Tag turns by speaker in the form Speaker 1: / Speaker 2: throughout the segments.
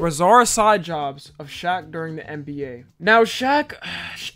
Speaker 1: Bizarre side jobs of Shaq during the NBA. Now, Shaq,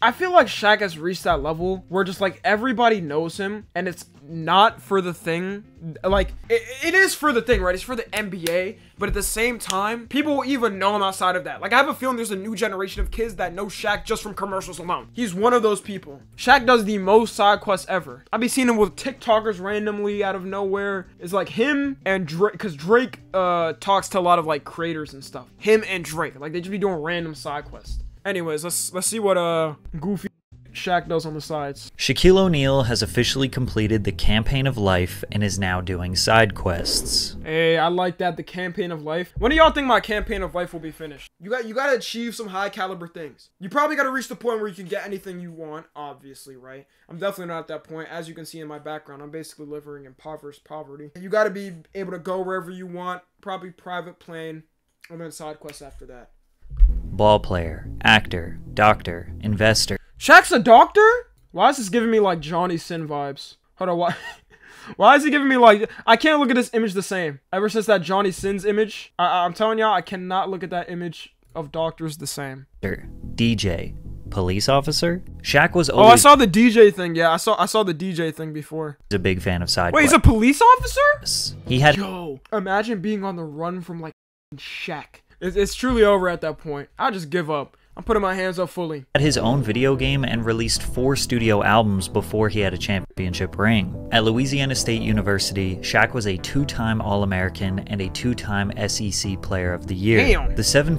Speaker 1: I feel like Shaq has reached that level where just like everybody knows him and it's not for the thing. Like, it, it is for the thing, right? It's for the NBA, but at the same time, people will even know him outside of that. Like, I have a feeling there's a new generation of kids that know Shaq just from commercials alone. He's one of those people. Shaq does the most side quests ever. I've been seeing him with TikTokers randomly out of nowhere. It's like him and Drake, because Drake uh, talks to a lot of like creators and stuff. Him and Drake, like they just be doing random side quests. Anyways, let's let's see what uh Goofy Shaq does on the sides.
Speaker 2: Shaquille O'Neal has officially completed the Campaign of Life and is now doing side quests.
Speaker 1: Hey, I like that. The campaign of life. When do y'all think my campaign of life will be finished? You got you gotta achieve some high caliber things. You probably gotta reach the point where you can get anything you want, obviously, right? I'm definitely not at that point. As you can see in my background, I'm basically living in impoverished poverty. You gotta be able to go wherever you want, probably private plane, and then side quests after that.
Speaker 2: Ball player, actor, doctor, investor.
Speaker 1: Shaq's a doctor? Why is this giving me like Johnny Sin vibes? Hold on, why? Why is he giving me like I can't look at this image the same. Ever since that Johnny Sins image, I, I'm telling y'all, I cannot look at that image of doctors the same.
Speaker 2: DJ, police officer. Shaq was
Speaker 1: Oh, I saw the DJ thing. Yeah, I saw I saw the DJ thing before.
Speaker 2: He's a big fan of side
Speaker 1: Wait, he's a police officer?
Speaker 2: He had
Speaker 1: Yo, imagine being on the run from like Shaq. It's, it's truly over at that point. I just give up. I'm putting my hands up fully.
Speaker 2: had his own video game and released four studio albums before he had a championship ring. At Louisiana State University, Shaq was a two-time All-American and a two-time SEC Player of the Year.
Speaker 1: Damn.
Speaker 2: The 7'1",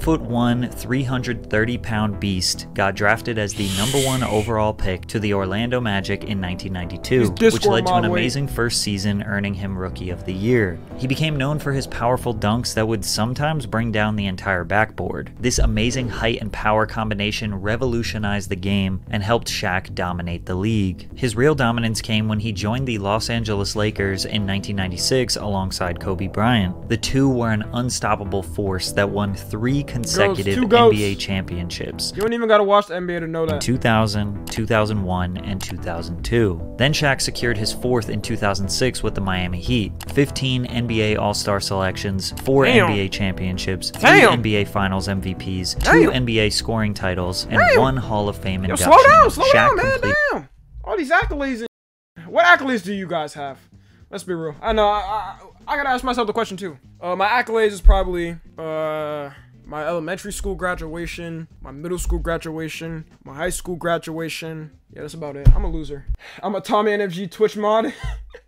Speaker 2: 330-pound beast got drafted as the number one overall pick to the Orlando Magic in 1992, which led to an
Speaker 1: weight.
Speaker 2: amazing first season earning him Rookie of the Year. He became known for his powerful dunks that would sometimes bring down the entire backboard. This amazing height and power combination revolutionized the game and helped Shaq dominate the league. His real dominance came when he joined the Los Angeles Lakers in 1996 alongside Kobe Bryant. The two were an unstoppable force that won three consecutive
Speaker 1: two goats.
Speaker 2: NBA championships.
Speaker 1: You don't even gotta watch the NBA to know that.
Speaker 2: In
Speaker 1: that.
Speaker 2: 2000, 2001, and 2002. Then Shaq secured his fourth in 2006 with the Miami Heat. 15 NBA All-Star selections, 4
Speaker 1: Damn.
Speaker 2: NBA championships, 3
Speaker 1: Damn.
Speaker 2: NBA Finals MVPs, 2
Speaker 1: Damn.
Speaker 2: NBA scoring titles, and. 1 Hall of Fame
Speaker 1: Yo,
Speaker 2: induction.
Speaker 1: slow down, slow
Speaker 2: Shaq
Speaker 1: down, man. Damn. All these accolades. and- What accolades do you guys have? Let's be real. I know. I, I, I gotta ask myself the question too. Uh, my accolades is probably uh my elementary school graduation, my middle school graduation, my high school graduation. Yeah, that's about it. I'm a loser. I'm a Tommy NFG Twitch mod.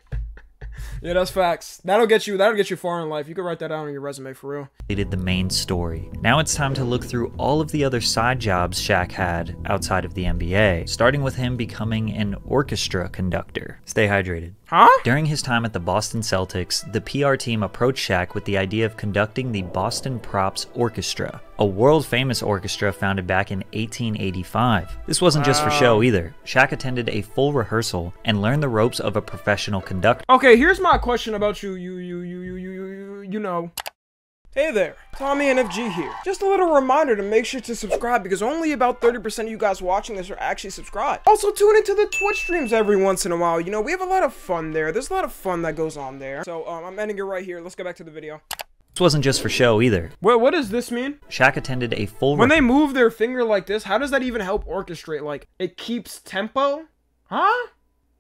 Speaker 1: yeah, that's facts. That'll get you. That'll get you far in life. You could write that down on your resume for real.
Speaker 2: completed the main story. Now it's time to look through all of the other side jobs Shaq had outside of the NBA, starting with him becoming an orchestra conductor. Stay hydrated.
Speaker 1: Huh?
Speaker 2: During his time at the Boston Celtics, the PR team approached Shaq with the idea of conducting the Boston Pops Orchestra, a world famous orchestra founded back in 1885. This wasn't just for show either. Shaq attended a full rehearsal and learned the ropes of a professional conductor.
Speaker 1: Okay, here's my question about you, you, you, you, you, you, you, you know. Hey there, Tommy NFG here. Just a little reminder to make sure to subscribe because only about 30% of you guys watching this are actually subscribed. Also tune into the Twitch streams every once in a while. You know, we have a lot of fun there. There's a lot of fun that goes on there. So um, I'm ending it right here. Let's go back to the video.
Speaker 2: This wasn't just for show either.
Speaker 1: Wait, what does this mean?
Speaker 2: Shaq attended a full
Speaker 1: When they move their finger like this, how does that even help orchestrate? Like, it keeps tempo? Huh?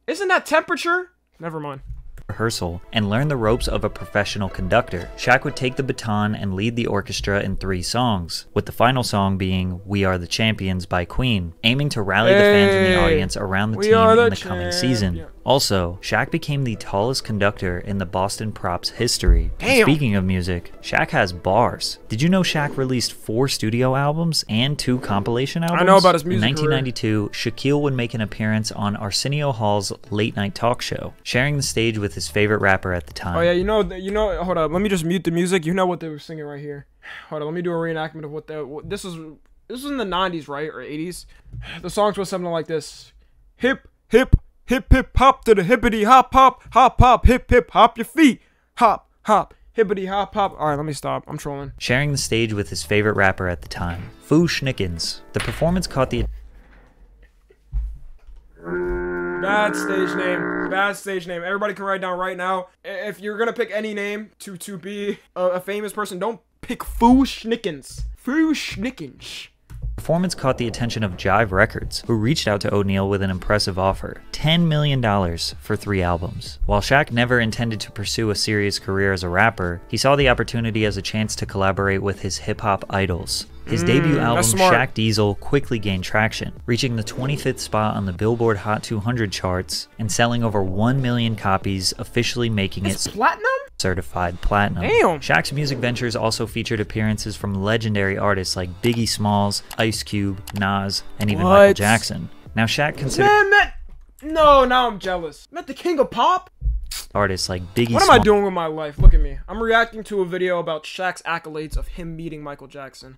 Speaker 1: Isn't that temperature? Never mind.
Speaker 2: rehearsal and learn the ropes of a professional conductor. Shaq would take the baton and lead the orchestra in three songs, with the final song being We Are the Champions by Queen, aiming to rally the fans in the audience around the team in
Speaker 1: the
Speaker 2: the coming season. Also, Shaq became the tallest conductor in the Boston Pops history. Speaking of music, Shaq has bars. Did you know Shaq released four studio albums and two compilation albums?
Speaker 1: I know about his music
Speaker 2: In
Speaker 1: career.
Speaker 2: 1992, Shaquille would make an appearance on Arsenio Hall's late night talk show, sharing the stage with his favorite rapper at the time.
Speaker 1: Oh yeah, you know, you know. Hold up, let me just mute the music. You know what they were singing right here. Hold on, let me do a reenactment of what the. What, this was. This was in the '90s, right, or '80s. The songs was something like this: Hip, hip, hip, hip, hop to the hippity hop, hop, hop, hop, hip, hip, hop your feet, hop, hop, hippity hop, hop. All right, let me stop. I'm trolling.
Speaker 2: sharing the stage with his favorite rapper at the time, Fu Schnickens. The performance caught the
Speaker 1: Bad stage name. Bad stage name. Everybody can write down right now. If you're gonna pick any name to to be a, a famous person, don't pick Fu Schnickens. Fu Schnickens.
Speaker 2: Performance caught the attention of Jive Records, who reached out to O'Neal with an impressive offer $10 million for three albums. While Shaq never intended to pursue a serious career as a rapper, he saw the opportunity as a chance to collaborate with his hip hop idols. His hmm, debut album. Shaq Diesel, quickly gained traction, reaching the 25th spot on the Billboard Hot 200 charts and selling over 1 million copies, officially making it
Speaker 1: It's platinum?
Speaker 2: Certified platinum.
Speaker 1: Damn.
Speaker 2: Shaq's music ventures also featured appearances from legendary artists like Biggie Smalls, Ice Cube, Nas, and even Michael Jackson. Now Shaq considered
Speaker 1: Man, Matt. No, now I'm jealous. Met the king of pop?
Speaker 2: artists like Biggie
Speaker 1: What am I doing with my life? Look at me. I'm reacting to a video about Shaq's accolades of him meeting Michael Jackson.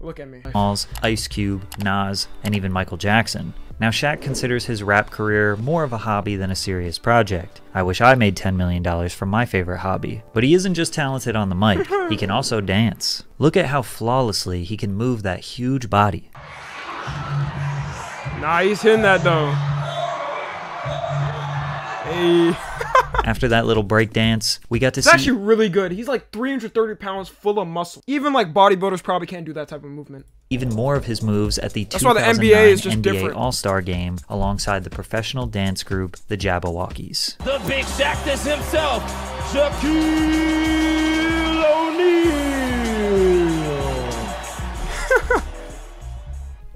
Speaker 1: Look at me.
Speaker 2: Smalls, Ice Cube, Nas, and even Michael Jackson. Now Shaq considers his rap career more of a hobby than a serious project. I wish I made $10 million from my favorite hobby. But he isn't just talented on the mic, he can also dance. Look at how flawlessly he can move that huge body.
Speaker 1: Nah, he's hitting that though. Hey.
Speaker 2: After that little break dance, we got to
Speaker 1: It's
Speaker 2: see
Speaker 1: actually really good. He's like 330 pounds full of muscle. Even like bodybuilders probably can't do that type of movement.
Speaker 2: even more of his moves at the
Speaker 1: That's why the NBA is just
Speaker 2: NBA
Speaker 1: different.
Speaker 2: All-Star Game alongside the professional dance group, the Jabbawockeez.
Speaker 3: The big Shactus himself, Shaquille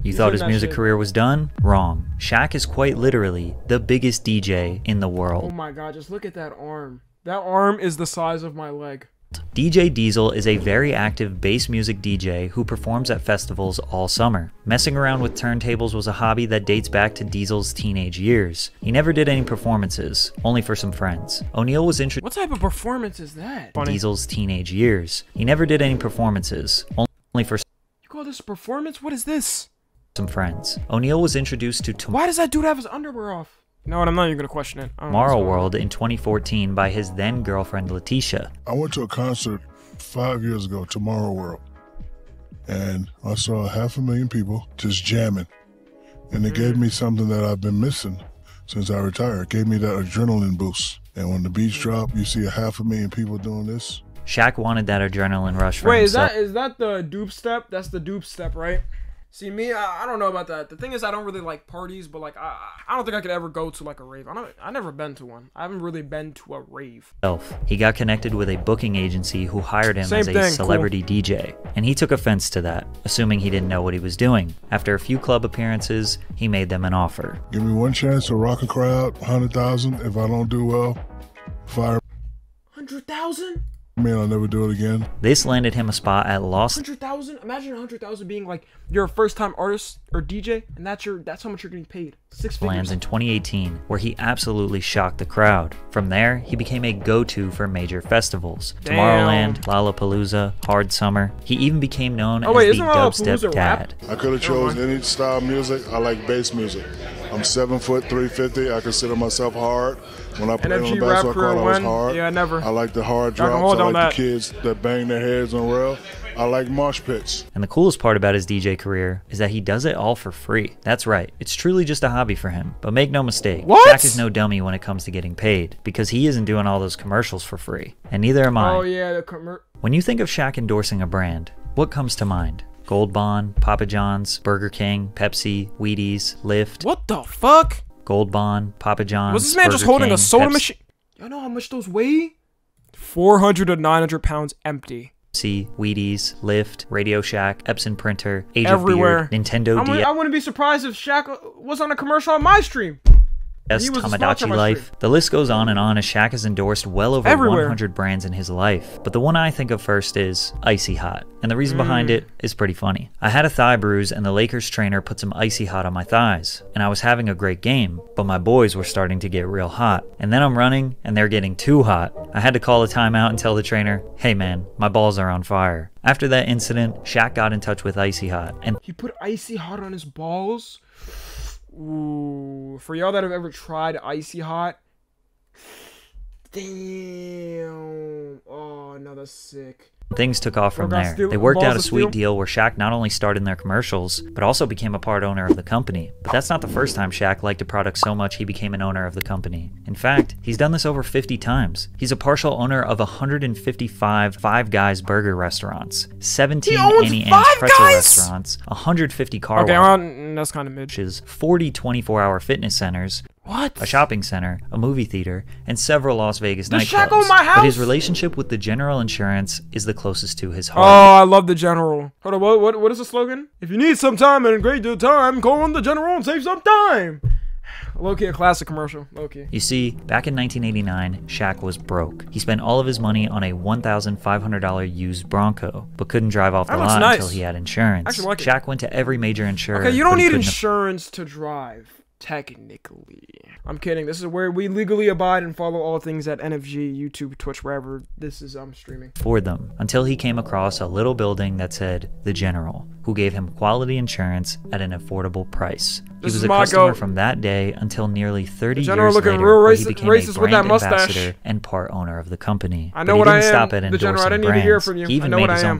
Speaker 2: You thought his music career was done? Wrong. Shaq is quite literally the biggest DJ in the world.
Speaker 1: Oh my god, just look at that arm. That arm is the size of my leg.
Speaker 2: DJ Diesel is a very active bass music DJ who performs at festivals all summer. Messing around with turntables was a hobby that dates back to Diesel's teenage years. He never did any performances, only for some friends. O'Neal was introduced
Speaker 1: What type of performance is that?
Speaker 2: Diesel's teenage years. He never did any performances, only for
Speaker 1: You call this a performance? What is this?
Speaker 2: Some friends. O'Neal was introduced to
Speaker 1: Why does that dude have his underwear off? You know what? I'm not even gonna question it. I don't know what's
Speaker 2: Tomorrow. World in 2014 by his then girlfriend Letitia.
Speaker 4: I went to a concert five years ago, Tomorrow World, and I saw half a million people just jamming. And it gave mm. me something that I've been missing since I retired. It gave me that adrenaline boost. And when the beats drop, you see a half a million people doing this.
Speaker 2: Shaq wanted that adrenaline rush for
Speaker 1: Wait, is that is that the dubstep? That's the dubstep, right? See me, I, I don't know about that. The thing is, I don't really like parties, but like I, I don't think I could ever go to like a rave. I don't, I never been to one. I haven't really been to a rave.
Speaker 2: himself. He got connected with a booking agency who hired him
Speaker 1: Same
Speaker 2: as a
Speaker 1: thing, cool.
Speaker 2: celebrity DJ, and he took offense to that, assuming he didn't know what he was doing. After a few club appearances, he made them an offer.
Speaker 4: Give me one chance to rock a crowd, 100,000. If I don't do well, fire
Speaker 1: Hundred thousand?
Speaker 4: Me and I'll never do it again.
Speaker 2: This landed him a spot at Los
Speaker 1: Hundred thousand? Imagine hundred thousand being like you're a first time artist or DJ, and that's your that's how much you're getting paid. Six
Speaker 2: Lands
Speaker 1: figures.
Speaker 2: in 2018, where he absolutely shocked the crowd. From there, he became a go-to for major festivals.
Speaker 1: Damn.
Speaker 2: Tomorrowland, Lollapalooza, Hard Summer. He even became known
Speaker 1: Oh,
Speaker 2: as
Speaker 1: wait,
Speaker 2: the dubstep dad.
Speaker 4: I could have chosen any style of music. I like bass music. I'm seven foot, 350. I consider myself hard. When I played on the
Speaker 1: rap
Speaker 4: basketball
Speaker 1: career
Speaker 4: court, I was
Speaker 1: when?
Speaker 4: hard.
Speaker 1: Yeah, never.
Speaker 4: I like the hard drops.
Speaker 1: hold
Speaker 4: I like
Speaker 1: that.
Speaker 4: the kids that bang their heads on rail. I like mosh pits.
Speaker 2: And the coolest part about his DJ career is that he does it all for free. That's right, it's truly just a hobby for him. But make no mistake,
Speaker 1: What?
Speaker 2: Shaq is no dummy when it comes to getting paid, because he isn't doing all those commercials for free. And neither am I.
Speaker 1: Oh yeah, the commer-
Speaker 2: When you think of Shaq endorsing a brand, what comes to mind? Gold Bond, Papa John's, Burger King, Pepsi, Wheaties, Lyft.
Speaker 1: What the fuck?
Speaker 2: Gold Bond, Papa John's.
Speaker 1: Was this man just holding
Speaker 2: King,
Speaker 1: a soda
Speaker 2: Pepsi,
Speaker 1: machine? Y'all know how much those weigh? 400 to 900 pounds empty.
Speaker 2: See Wheaties, Lyft, Radio Shack, Epson Printer, Age
Speaker 1: Everywhere.
Speaker 2: of Beer, Nintendo
Speaker 1: I wouldn't,
Speaker 2: DS.
Speaker 1: I wouldn't be surprised if Shaq uh, was on a commercial on my stream.
Speaker 2: Yes,
Speaker 1: He was a sponsor
Speaker 2: Tamagotchi Life. The list goes on and on as Shaq has endorsed well over
Speaker 1: Everywhere.
Speaker 2: 100 brands in his life. But the one I think of first is Icy Hot. And the reason
Speaker 1: Mm.
Speaker 2: behind it is pretty funny. I had a thigh bruise and the Lakers trainer put some Icy Hot on my thighs. And I was having a great game, but my boys were starting to get real hot. And then I'm running and they're getting too hot. I had to call a timeout and tell the trainer, hey man, my balls are on fire. After that incident, Shaq got in touch with Icy Hot. And
Speaker 1: He put icy hot on his balls. Ooh, for y'all that have ever tried icy hot. Damn. Oh, no, that's sick.
Speaker 2: Things took off from there. They worked out a sweet deal where Shaq not only starred in their commercials, but also became a part owner of the company. But that's not the first time Shaq liked a product so much he became an owner of the company. In fact, he's done this over 50 times. He's a partial owner of 155 Five Guys burger restaurants, 17
Speaker 1: He owns
Speaker 2: Auntie
Speaker 1: Anne's
Speaker 2: pretzel
Speaker 1: Guys?
Speaker 2: restaurants, 150 car
Speaker 1: Okay, that's kind of mid.
Speaker 2: 40 24-hour fitness centers,
Speaker 1: What?
Speaker 2: a shopping center, a movie theater, and several Las Vegas
Speaker 1: Does
Speaker 2: nightclubs.
Speaker 1: My
Speaker 2: But his relationship with the General Insurance is the closest to his heart. Oh.
Speaker 1: I love the general. Hold on, what, what, what is the slogan? If you need some time and a great deal of time, call on the general and save some time. Low-key a classic commercial. Low-key.
Speaker 2: You see, back in 1989, Shaq was broke. He spent all of his money on a $1,500 used Bronco, but couldn't drive off the lot
Speaker 1: nice.
Speaker 2: until he had insurance.
Speaker 1: Actually like it.
Speaker 2: Shaq went to every major insurer.
Speaker 1: Okay, you don't need insurance to drive. Technically. I'm kidding. This is where we legally abide and follow all things at NFG, YouTube, Twitch, wherever this is I'm um streaming.
Speaker 2: For them until he came across a little building that said The General, who gave him quality insurance at an affordable price. He was a customer
Speaker 1: goat.
Speaker 2: from that day until nearly 30
Speaker 1: The
Speaker 2: years
Speaker 1: looking
Speaker 2: later,
Speaker 1: real
Speaker 2: where he became
Speaker 1: racist
Speaker 2: a
Speaker 1: with that
Speaker 2: brand
Speaker 1: mustache.
Speaker 2: ambassador and part owner of the company.
Speaker 1: I know
Speaker 2: but
Speaker 1: what
Speaker 2: he
Speaker 1: I
Speaker 2: didn't stop
Speaker 1: am,
Speaker 2: at
Speaker 1: The General. I
Speaker 2: endorsing
Speaker 1: didn't need to hear
Speaker 2: brands.
Speaker 1: from you.
Speaker 2: He
Speaker 1: I
Speaker 2: even made his own
Speaker 1: am.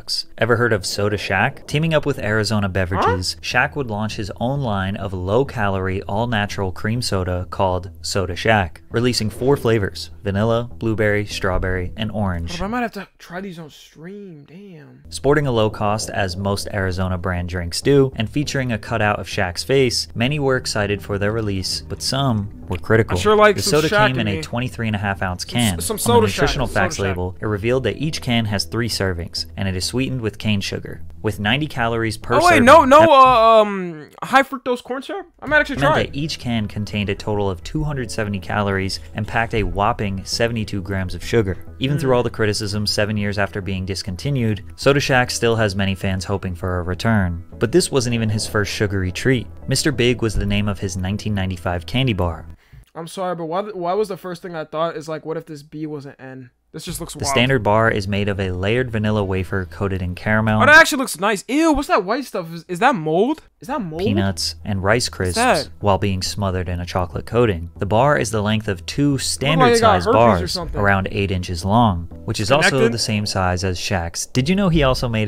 Speaker 2: Products. Ever heard of Soda Shaq? Teaming up with Arizona Beverages, Shaq would launch his own line of low calorie, all natural cream soda called Soda Shaq, releasing four flavors vanilla, blueberry, strawberry, and orange.
Speaker 1: I might have to try these on stream. Damn.
Speaker 2: Sporting a low cost as most Arizona brand drinks do, and featuring a cutout of Shaq's face, many were excited for their release, but some were critical.
Speaker 1: I sure like
Speaker 2: the
Speaker 1: some
Speaker 2: soda came in a
Speaker 1: me.
Speaker 2: 23.5 ounce can.
Speaker 1: some
Speaker 2: On
Speaker 1: Soda
Speaker 2: the
Speaker 1: Shaq,
Speaker 2: nutritional
Speaker 1: Soda
Speaker 2: facts
Speaker 1: Shaq.
Speaker 2: label, it revealed that each can has three servings, and it is sweetened with cane sugar. With 90 calories per
Speaker 1: Oh wait, no, no, uh, um, high fructose corn syrup. I might actually
Speaker 2: meant
Speaker 1: try
Speaker 2: that each can contained a total of 270 calories and packed a whopping 72 grams of sugar. Even
Speaker 1: Hmm.
Speaker 2: through all the criticism seven years after being discontinued, Soda Shaq still has many fans hoping for a return. But this wasn't even his first sugary treat. Mr. Big was the name of his 1995 candy bar.
Speaker 1: I'm sorry, but why? Why was the first thing I thought is like, what if this B was an N? This just looks
Speaker 2: The
Speaker 1: wild.
Speaker 2: standard bar is made of a layered vanilla wafer coated in caramel,
Speaker 1: Oh, that actually looks nice. Ew, what's that white stuff? Is, is that mold? Is that mold?
Speaker 2: peanuts, and rice crisps while being smothered in a chocolate coating. The bar is the length of two standard size bars, around 8 inches long, which is also the same size as Shaq's. Did you know he also made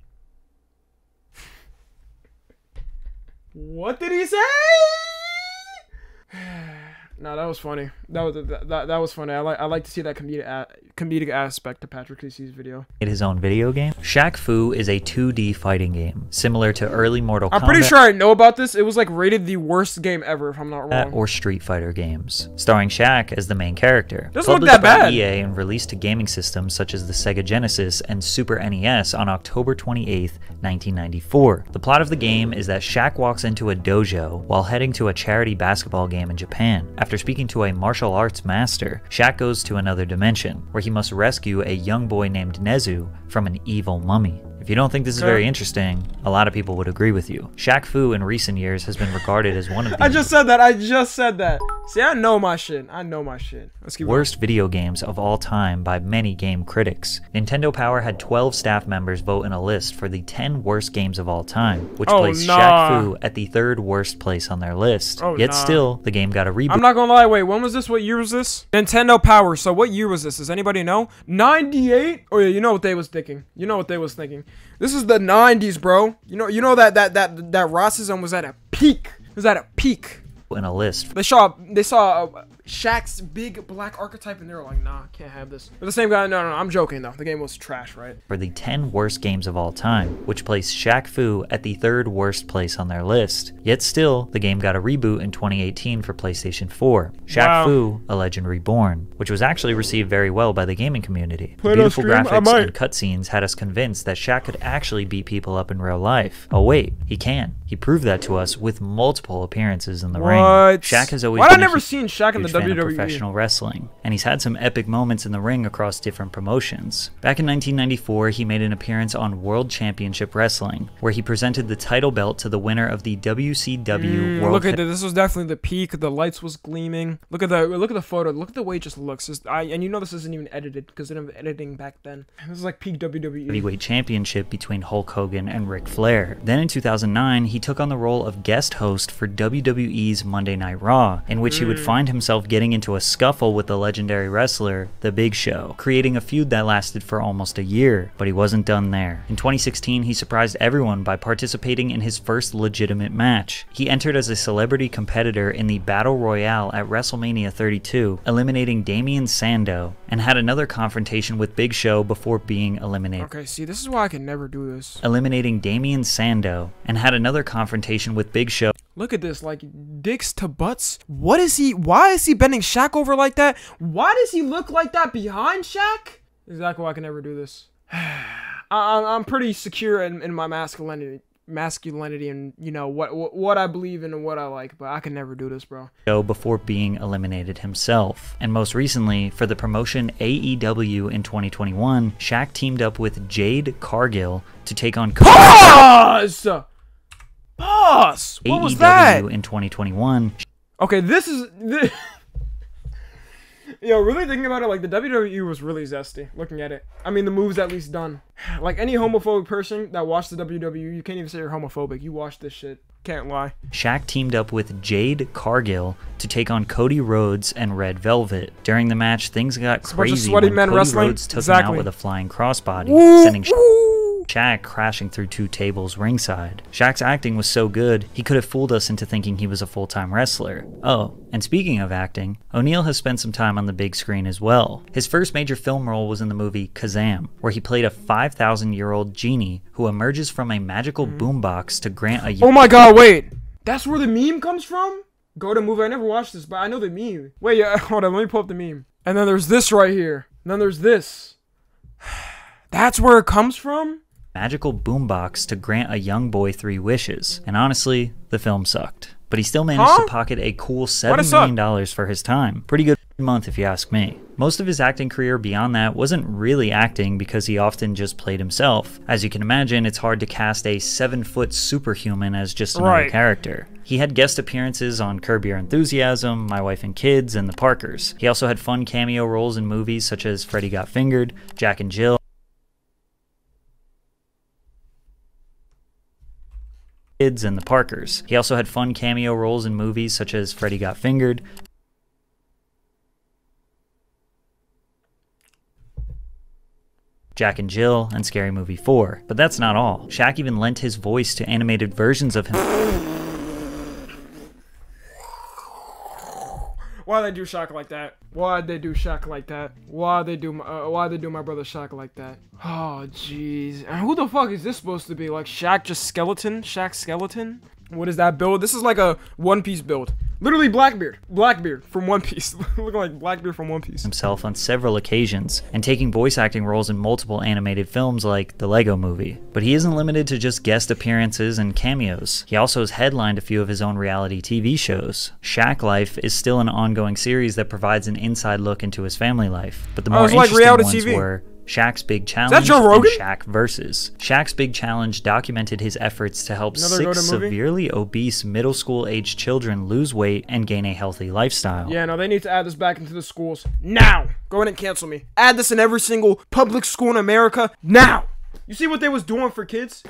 Speaker 1: What did he say? No, that was funny. That was that, that, that was funny. I like I like to see that comedic a- comedic aspect to Patrick CC's video.
Speaker 2: In his own video game? Shaq Fu is a 2D fighting game, similar to early Mortal Kombat.
Speaker 1: I'm pretty sure I know about this. It was like rated the worst game ever, if I'm not wrong.
Speaker 2: or Street Fighter games, starring Shaq as the main character.
Speaker 1: Doesn't look
Speaker 2: Published
Speaker 1: that
Speaker 2: by
Speaker 1: bad.
Speaker 2: EA and released to gaming systems such as the Sega Genesis and Super NES on October 28, 1994. The plot of the game is that Shaq walks into a dojo while heading to a charity basketball game in Japan. After speaking to a martial arts master, Shaq goes to another dimension where he must rescue a young boy named Nezu from an evil mummy. If you don't think this is very interesting, a lot of people would agree with you. Shaq Fu in recent years has been regarded as one of the
Speaker 1: I just said that. I just said that. See, I know my shit. I know my shit. Let's keep
Speaker 2: worst video games of all time by many game critics. Nintendo Power had 12 staff members vote in a list for the 10 worst games of all time, which
Speaker 1: Oh,
Speaker 2: placed
Speaker 1: nah.
Speaker 2: Shaq Fu at the third worst place on their list.
Speaker 1: Oh,
Speaker 2: Yet
Speaker 1: nah.
Speaker 2: still, the game got a reboot.
Speaker 1: I'm not gonna lie. Wait, when was this? What year was this? Nintendo Power. So what year was this? Does anybody know? 98. Oh yeah, you know what they was thinking. You know what they was thinking. This is the 90s, bro. You know, you know that that that that racism was at a peak. It was at a peak.
Speaker 2: in a list
Speaker 1: They saw they saw uh, Shaq's big black archetype, and they were like, Nah, can't have this. But the same guy. No, no, no. I'm joking though. The game was trash, right?
Speaker 2: for the 10 worst games of all time, which placed Shaq Fu at the third worst place on their list. Yet still, the game got a reboot in 2018 for PlayStation 4. Shaq
Speaker 1: Wow.
Speaker 2: Fu: A Legend Reborn, which was actually received very well by the gaming community. The
Speaker 1: Play it
Speaker 2: beautiful
Speaker 1: stream?
Speaker 2: Graphics and cutscenes had us convinced that Shaq could actually beat people up in real life. Oh wait, he can. He proved that to us with multiple appearances in the ring.
Speaker 1: What?
Speaker 2: Shaq has always
Speaker 1: Why I
Speaker 2: been a
Speaker 1: never
Speaker 2: hu-
Speaker 1: seen Shaq in the
Speaker 2: fan of professional wrestling, and he's had some epic moments in the ring across different promotions. Back in 1994, he made an appearance on World Championship Wrestling, where he presented the title belt to the winner of the WCW
Speaker 1: Mm,
Speaker 2: World
Speaker 1: look at this. This was definitely the peak. The lights was gleaming. Look at the look at the photo. Look at the way it just looks. It's- I, and you know this isn't even edited because they didn't have editing back then. This is like peak. WWE.
Speaker 2: Heavyweight Championship between Hulk Hogan and Ric Flair. Then in 2009, he took on the role of guest host for WWE's Monday Night Raw, in which he would
Speaker 1: Mm.
Speaker 2: find himself himself getting into a scuffle with the legendary wrestler, The Big Show, creating a feud that lasted for almost a year, but he wasn't done there. In 2016, he surprised everyone by participating in his first legitimate match. He entered as a celebrity competitor in the Battle Royale at WrestleMania 32, eliminating Damien Sandow, and had another confrontation with Big Show before being eliminated.
Speaker 1: Okay, see, this is why I can never do this.
Speaker 2: Eliminating Damien Sandow, and had another confrontation with Big Show
Speaker 1: Look at this, like dicks to butts. What is he? Why is he bending Shaq over like that? Why does he look like that behind Shaq? Exactly why I can never do this. I, I'm I'm pretty secure in, in my masculinity, masculinity, and you know what, what what I believe in and what I like, but I can never do this, bro.
Speaker 2: before being eliminated himself. And most recently, for the promotion AEW in 2021, Shaq teamed up with Jade Cargill to take on
Speaker 1: Pause. Pause. What was that?
Speaker 2: in 2021.
Speaker 1: Okay, this is. This... Yo, really thinking about it, like the WWE was really zesty. Looking at it, I mean, the moves at least done. Like any homophobic person that watched the WWE, you can't even say you're homophobic. You watched this shit. Can't lie.
Speaker 2: Shaq teamed up with Jade Cargill to take on Cody Rhodes and Red Velvet. During the match, things got crazy when
Speaker 1: men
Speaker 2: Cody
Speaker 1: wrestling.
Speaker 2: Rhodes took him out with a flying crossbody, sending
Speaker 1: woo.
Speaker 2: Shaq crashing through two tables ringside. Shaq's acting was so good, he could have fooled us into thinking he was a full time wrestler. Oh, and speaking of acting, O'Neal has spent some time on the big screen as well. His first major film role was in the movie Kazam, where he played a 5,000 year old genie who emerges from a magical mm. boombox to grant a.
Speaker 1: Oh my god, wait. That's where the meme comes from? Go to movie. I never watched this, but I know the meme. Wait, yeah, hold on. Let me pull up the meme. And then there's this right here. And then there's this. That's where it comes from?
Speaker 2: Magical boombox to grant a young boy three wishes. And honestly, the film sucked. But he still managed
Speaker 1: Huh?
Speaker 2: to pocket a cool
Speaker 1: Why'd
Speaker 2: $7
Speaker 1: it suck?
Speaker 2: million dollars for his time. Pretty good month if you ask me. Most of his acting career beyond that wasn't really acting because he often just played himself. As you can imagine, it's hard to cast a 7-foot superhuman as just another
Speaker 1: Right.
Speaker 2: character. He had guest appearances on Curb Your Enthusiasm, My Wife and Kids, and The Parkers. He also had fun cameo roles in movies such as Freddy Got Fingered, Jack and Jill, Kids and the Parkers. He also had fun cameo roles in movies such as Freddy Got Fingered, Jack and Jill, and Scary Movie 4. But that's not all. Shaq even lent his voice to animated versions of him.
Speaker 1: Why they do Shaq like that? Why they do Shaq like that? Why they do my, uh, why they do my brother Shaq like that? Oh jeez. And who the fuck is this supposed to be? Like Shaq just skeleton? Shaq skeleton? What is that build? This is like a One Piece build. Literally Blackbeard. Blackbeard from One Piece. Looking like Blackbeard from One Piece.
Speaker 2: himself on several occasions and taking voice acting roles in multiple animated films like the Lego Movie. But he isn't limited to just guest appearances and cameos. He also has headlined a few of his own reality TV shows. Shaq Life is still an ongoing series that provides an inside look into his family life. But the
Speaker 1: Oh,
Speaker 2: more
Speaker 1: like
Speaker 2: interesting
Speaker 1: reality
Speaker 2: ones
Speaker 1: TV.
Speaker 2: were Shaq's Big Challenge
Speaker 1: Joe
Speaker 2: and
Speaker 1: Rogan?
Speaker 2: Shaq Versus. Shaq's Big Challenge documented his efforts to help
Speaker 1: Another
Speaker 2: six severely obese middle school aged children lose weight and gain a healthy lifestyle.
Speaker 1: Yeah, no, they need to add this back into the schools now. Go ahead and cancel me. Add this in every single public school in America now. You see what they was doing for kids?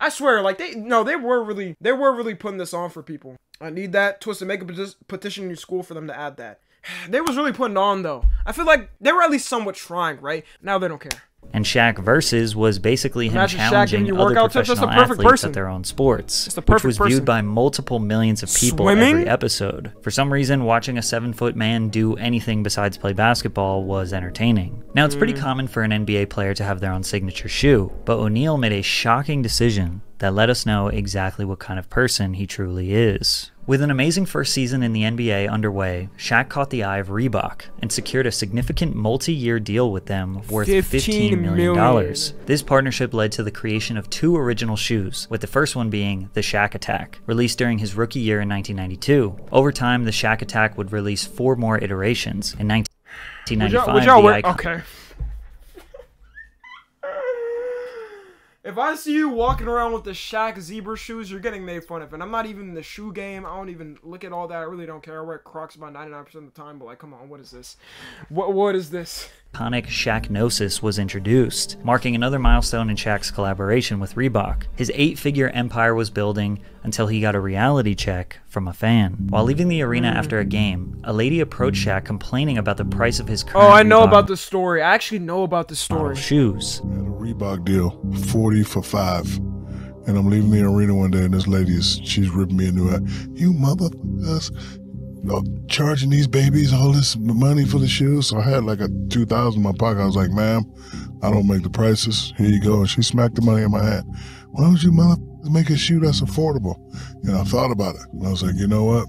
Speaker 1: I swear, like they no, they were really they were really putting this on for people. I need that twisted make a petition in your school for them to add that. They was really putting on though. I feel like they were at least somewhat trying, right? Now they don't care.
Speaker 2: And Shaq Versus was basically him
Speaker 1: Imagine
Speaker 2: challenging other
Speaker 1: workout tips. That's the
Speaker 2: professional athletes
Speaker 1: person.
Speaker 2: at their own sports, which was
Speaker 1: person.
Speaker 2: viewed by multiple millions of people
Speaker 1: Swimming?
Speaker 2: every episode. For some reason, watching a seven-foot man do anything besides play basketball was entertaining. Now, it's
Speaker 1: Mm.
Speaker 2: pretty common for an NBA player to have their own signature shoe, but O'Neal made a shocking decision that let us know exactly what kind of person he truly is. With an amazing first season in the NBA underway, Shaq caught the eye of Reebok and secured a significant multi-year deal with them worth $15
Speaker 1: $15
Speaker 2: million.
Speaker 1: million.
Speaker 2: This partnership led to the creation of two original shoes, with the first one being the Shaq Attack, released during his rookie year in 1992. Over time, the Shaq Attack would release four more iterations. In
Speaker 1: Would
Speaker 2: 1995,
Speaker 1: y'all, would y'all
Speaker 2: the icon-
Speaker 1: Okay. If I see you walking around with the Shaq zebra shoes, you're getting made fun of. And I'm not even in the shoe game. I don't even look at all that. I really don't care. I wear Crocs about 99% of the time. But like, come on, what is this? What what is this?
Speaker 2: Iconic Shaqnosis was introduced, marking another milestone in Shaq's collaboration with Reebok. His eight figure empire was building until he got a reality check from a fan. While leaving the arena after a game, a lady approached Shaq complaining about the price of his current
Speaker 1: Oh, I know
Speaker 2: Reebok
Speaker 1: about the story. I actually know about the
Speaker 2: model
Speaker 1: story.
Speaker 2: shoes.
Speaker 4: Had a Reebok deal, 40 for five. And I'm leaving the arena one day and this lady is, she's ripping me a new eye. You motherfuckers, Uh, charging these babies all this money for the shoes. So I had like a 2000 in my pocket. I was like, ma'am, I don't make the prices. Here you go. And she smacked the money in my hand. Why don't you motherfuckers make a shoe that's affordable? And I thought about it. And I was like, you know what?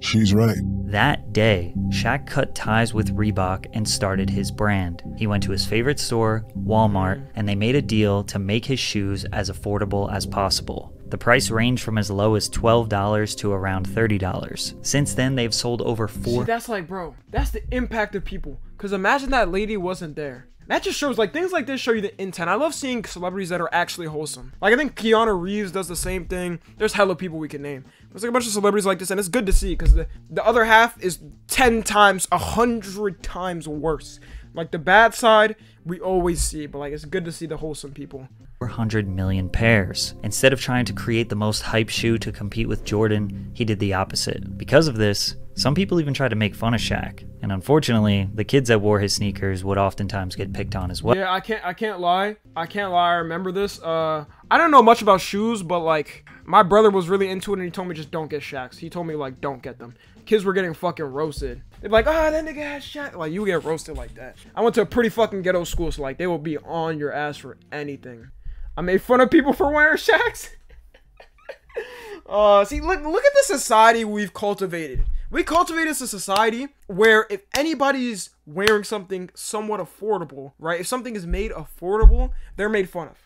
Speaker 4: She's right.
Speaker 2: That day, Shaq cut ties with Reebok and started his brand. He went to his favorite store, Walmart, and they made a deal to make his shoes as affordable as possible. The price mm-hmm. ranged from as low as $12 to around $30. Since then, they've sold over
Speaker 1: See,
Speaker 2: four
Speaker 1: that's like, bro, that's the impact of people. Cause imagine that lady wasn't there. That just shows like things like this show you the intent. I love seeing celebrities that are actually wholesome. Like I think Keanu Reeves does the same thing. There's hella people we can name. There's like a bunch of celebrities like this, and it's good to see because the the other half is ten times, a hundred times worse. Like the bad side, we always see, but like it's good to see the wholesome people.
Speaker 2: 400 million pairs. Instead of trying to create the most hype shoe to compete with Jordan, he did the opposite. Because of this, some people even tried to make fun of Shaq. And unfortunately, the kids that wore his sneakers would oftentimes get picked on as well.
Speaker 1: Yeah, I can't I can't lie. I can't lie. I remember this. Uh I don't know much about shoes, but like my brother was really into it and he told me just don't get Shaqs. He told me like don't get them. Kids were getting fucking roasted. They're like, ah, that nigga has Shaq. Like you get roasted like that. I went to a pretty fucking ghetto school, so like they will be on your ass for anything. I made fun of people for wearing Shaqs. Uh, see, look, look at the society we've cultivated. We cultivated a society where if anybody's wearing something somewhat affordable, right? If something is made affordable, they're made fun of.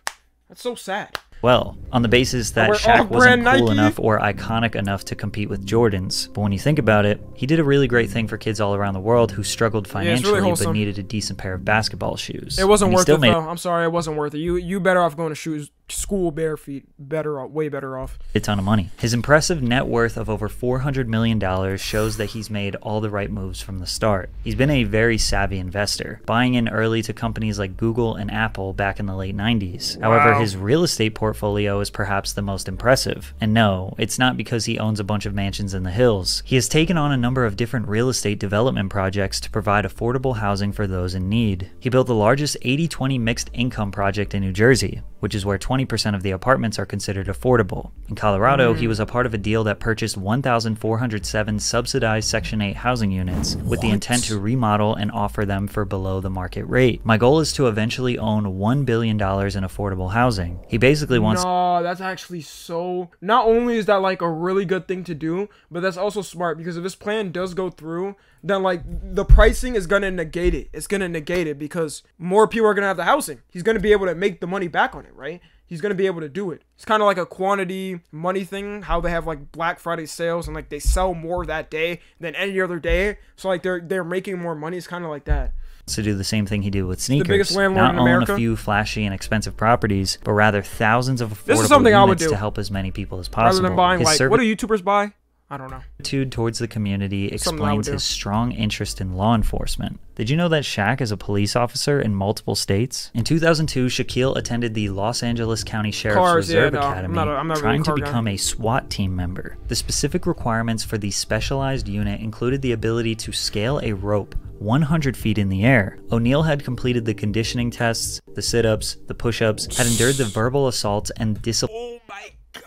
Speaker 1: That's so sad.
Speaker 2: Well, on the basis that
Speaker 1: wear
Speaker 2: Shaq wasn't cool
Speaker 1: Nike.
Speaker 2: enough or iconic enough to compete with Jordans. But when you think about it, he did a really great thing for kids all around the world who struggled
Speaker 1: it's really
Speaker 2: financially but needed a decent pair of basketball shoes.
Speaker 1: It wasn't worth it though. I'm sorry, it wasn't worth it. You you better off going to shoes school bare feet. Better off, way better off.
Speaker 2: a ton of money. His impressive net worth of over $400 million shows that he's made all the right moves from the start. He's been a very savvy investor, buying in early to companies like Google and Apple back in the late 90s. However, his real estate portfolio is perhaps the most impressive. And no, it's not because he owns a bunch of mansions in the hills. He has taken on a number of different real estate development projects to provide affordable housing for those in need. He built the largest 80 20 mixed income project in New Jersey, which is where 20% of the apartments are considered affordable. In Colorado, he mm. was a part of a deal that purchased 1,407 subsidized Section 8 housing units with the intent to remodel and offer them for below the market rate. My goal is to eventually own $1 billion in affordable housing. He basically wants
Speaker 1: No, that's actually so. Not only is that like a really good thing to do, but that's also smart because if this plan does go through, then like the pricing is gonna negate it. It's gonna negate it because more people are gonna have the housing. He's gonna be able to make the money back on it, right? He's gonna be able to do it. It's kind of like a quantity money thing. How they have like Black Friday sales and like they sell more that day than any other day. So like they're they're making more money. It's kind of like that.
Speaker 2: To do the same thing he did with sneakers.
Speaker 1: biggest landlord
Speaker 2: Not own a few flashy and expensive properties, but rather thousands of
Speaker 1: This is
Speaker 2: affordable
Speaker 1: something I would
Speaker 2: units
Speaker 1: do.
Speaker 2: to help as many people as possible.
Speaker 1: Rather than buying
Speaker 2: His
Speaker 1: like what do YouTubers buy? I don't know.
Speaker 2: attitude towards the community explains his strong interest in law enforcement. Did you know that Shaq is a police officer in multiple states? In 2002, Shaquille attended the Los Angeles County Sheriff's
Speaker 1: Cars, yeah,
Speaker 2: Reserve
Speaker 1: no, I'm
Speaker 2: Academy,
Speaker 1: not a- I'm not really
Speaker 2: trying to
Speaker 1: car guy.
Speaker 2: become a SWAT team member. The specific requirements for the specialized unit included the ability to scale a rope 100 feet in the air. O'Neal had completed the conditioning tests, the sit ups, the push ups, had endured the verbal assaults and
Speaker 1: Oh my god,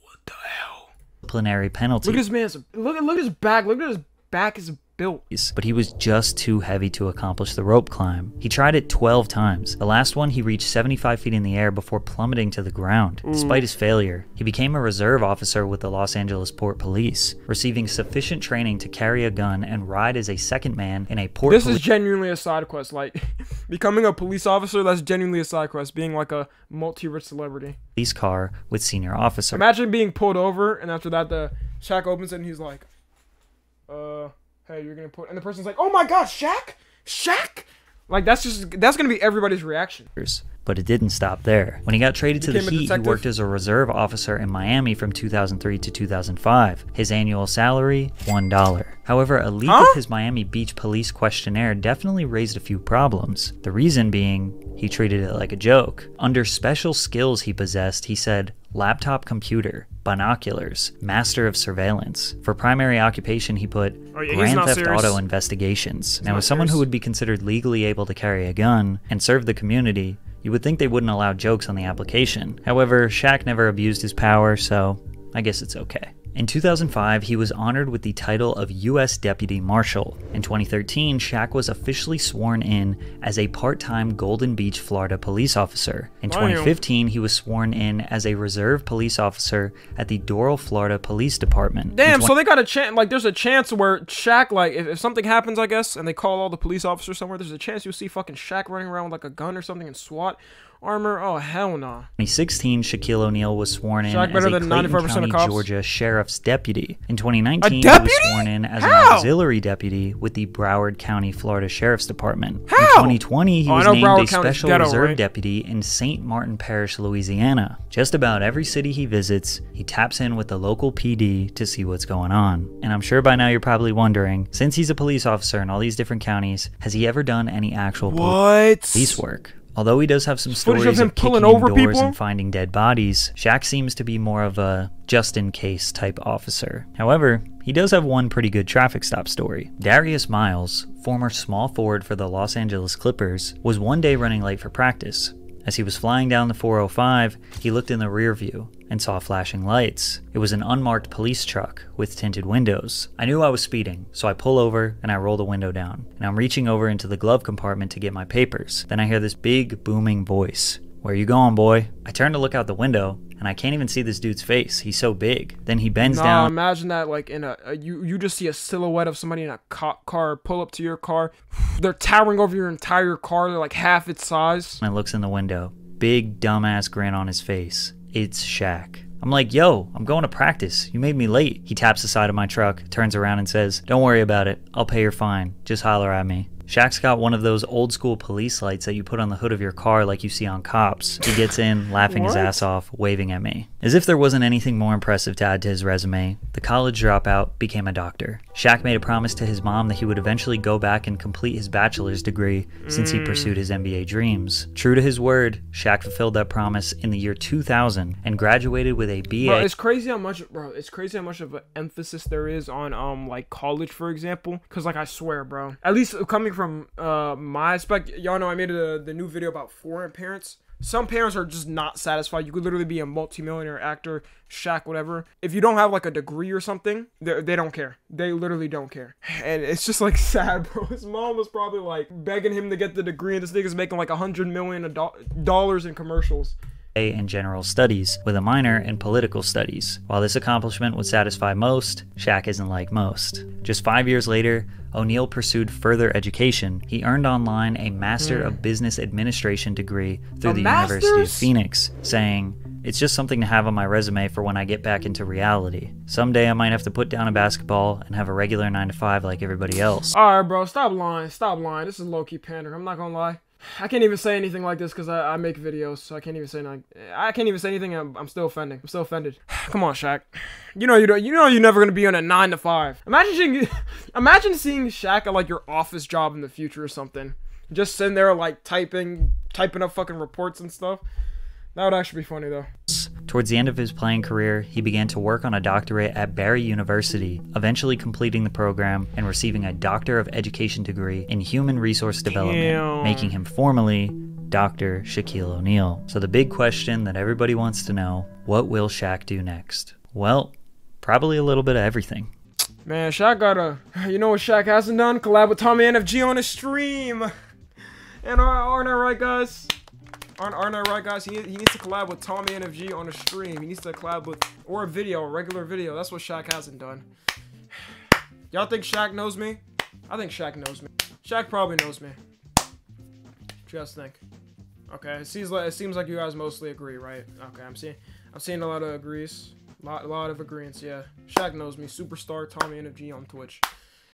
Speaker 1: what the hell?
Speaker 2: disciplinary penalties.
Speaker 1: Look at this man's look at look at his back. Look at his back is built.
Speaker 2: but he was just too heavy to accomplish the rope climb. He tried it 12 times. The last one, he reached 75 feet in the air before plummeting to the ground. Despite his failure, he became a reserve officer with the Los Angeles Port Police, receiving sufficient training to carry a gun and ride as a second man in a port
Speaker 1: This is genuinely a side quest. Like becoming a police officer, that's genuinely a side quest. Being like a multi-rich celebrity.
Speaker 2: Police car with senior officer.
Speaker 1: Imagine being pulled over and after that the Shaq opens and he's like, uh, hey, you're gonna put and the person's like, oh my god, Shaq, Shaq. Like that's just that's gonna be everybody's reaction.
Speaker 2: But it didn't stop there. When he got traded to the Heat, he worked as a reserve officer in Miami from 2003 to 2005. His annual salary, $1. However, a leak
Speaker 1: Huh?
Speaker 2: of his Miami Beach police questionnaire definitely raised a few problems. The reason being, he treated it like a joke. Under special skills he possessed, he said, laptop computer, binoculars, master of surveillance. For primary occupation, he put
Speaker 1: Oh, yeah,
Speaker 2: Grand Theft
Speaker 1: serious.
Speaker 2: Auto investigations. now,
Speaker 1: not
Speaker 2: as someone who would be considered legally able to carry a gun and serve the community, you would think they wouldn't allow jokes on the application. However, Shaq never abused his power, so I guess it's okay. In 2005, he was honored with the title of U.S. Deputy Marshal. In 2013, Shaq was officially sworn in as a part time Golden Beach, Florida police officer. In 2015, he was sworn in as a reserve police officer at the Doral, Florida Police Department.
Speaker 1: Damn, so they got a chance. Like, there's a chance where Shaq, like, if, if something happens, I guess, and they call all the police officers somewhere, there's a chance you'll see fucking Shaq running around with like a gun or something and SWAT armor. Oh hell nah.
Speaker 2: 2016, Shaquille O'Neal was sworn in as a
Speaker 1: than
Speaker 2: Clayton
Speaker 1: 95% of
Speaker 2: County? Georgia sheriff's deputy. In 2019, he was sworn in as an auxiliary deputy with the Broward County, Florida Sheriff's Department.
Speaker 1: How?
Speaker 2: In 2020, he
Speaker 1: Oh,
Speaker 2: was named
Speaker 1: Broward
Speaker 2: a
Speaker 1: County's
Speaker 2: special
Speaker 1: ghetto,
Speaker 2: reserve
Speaker 1: right?
Speaker 2: deputy in St. Martin Parish, Louisiana. Just about every city he visits, he taps in with the local PD to see what's going on. And I'm sure by now you're probably wondering, since he's a police officer in all these different counties, has he ever done any actual
Speaker 1: What?
Speaker 2: police work. Although he does have some stories
Speaker 1: of
Speaker 2: of,
Speaker 1: him pulling over
Speaker 2: doors
Speaker 1: people?
Speaker 2: and finding dead bodies, Shaq seems to be more of a just-in-case type officer. However, he does have one pretty good traffic stop story. Darius Miles, former small forward for the Los Angeles Clippers, was one day running late for practice. As he was flying down the 405, he looked in the rear view and saw flashing lights. It was an unmarked police truck with tinted windows. I knew I was speeding, so I pull over and I roll the window down. And I'm reaching over into the glove compartment to get my papers. Then I hear this big booming voice. Where you going, boy? I turn to look out the window, and I can't even see this dude's face. He's so big. Then he bends
Speaker 1: Nah,
Speaker 2: down
Speaker 1: imagine that like in a, a you you just see a silhouette of somebody in a co- car pull up to your car. They're towering over your entire car. They're like half its size.
Speaker 2: and looks in the window. Big dumbass grin on his face. It's Shaq. I'm like, yo, I'm going to practice. You made me late. He taps the side of my truck, turns around and says, Don't worry about it. I'll pay your fine. Just holler at me. Shaq's got one of those old school police lights that you put on the hood of your car like you see on cops. He gets in, laughing his ass off, waving at me. As if there wasn't anything more impressive to add to his resume, the college dropout became a doctor. Shaq made a promise to his mom that he would eventually go back and complete his bachelor's degree since he pursued his NBA dreams. True to his word, Shaq fulfilled that promise in the year 2000 and graduated with a BA.
Speaker 1: Bro, it's crazy how much, bro. It's crazy how much of an emphasis there is on um like college, for example. Cause like I swear, bro. At least coming from uh my aspect, y'all know I made a, the new video about foreign parents. Some parents are just not satisfied. You could literally be a multimillionaire actor, Shaq, whatever. If you don't have like a degree or something, they, they don't care. They literally don't care. And it's just like sad, bro. His mom was probably like begging him to get the degree, and this nigga's making like a hundred million dollars in commercials.
Speaker 2: In general studies with a minor in political studies. While this accomplishment would satisfy most, Shaq isn't like most. Just five years later, O'Neal pursued further education. He earned online a Master of hmm. Business Administration degree through
Speaker 1: A
Speaker 2: the University of? Phoenix, saying, it's just something to have on my resume for when I get back into reality. Someday I might have to put down a basketball and have a regular 9 to 5 like everybody else.
Speaker 1: All right, bro. Stop lying. Stop lying. This is low key pandering. I'm not gonna lie. I can't even say anything like this because I, I make videos, so I can't even say like I can't even say anything. I'm, I'm still offending. I'm still offended. Come on, Shaq. You know you don't. You know you're never gonna be on a nine to five. Imagine seeing, imagine seeing Shaq at like your office job in the future or something. Just sitting there like typing, typing up fucking reports and stuff. That would actually be funny though.
Speaker 2: Towards the end of his playing career, he began to work on a doctorate at Barry University, eventually completing the program and receiving a Doctor of Education degree in Human Resource Development,
Speaker 1: Damn.
Speaker 2: making him formally Dr. Shaquille O'Neal. So the big question that everybody wants to know, what will Shaq do next? Well, probably a little bit of everything.
Speaker 1: Man, Shaq got a. You know what Shaq hasn't done? Collab with Tommy NFG on a stream. And ar- aren't I right, guys? Aren't, aren't I right, guys? He, he needs to collab with Tommy NFG on a stream. He needs to collab with or a video, a regular video. That's what Shaq hasn't done. Y'all think Shaq knows me? I think Shaq knows me. Shaq probably knows me. What you guys think? Okay, it seems like it seems like you guys mostly agree, right? Okay, I'm seeing I'm seeing a lot of agrees. Lot, a lot of agreements, yeah. Shaq knows me. Superstar Tommy NFG on Twitch.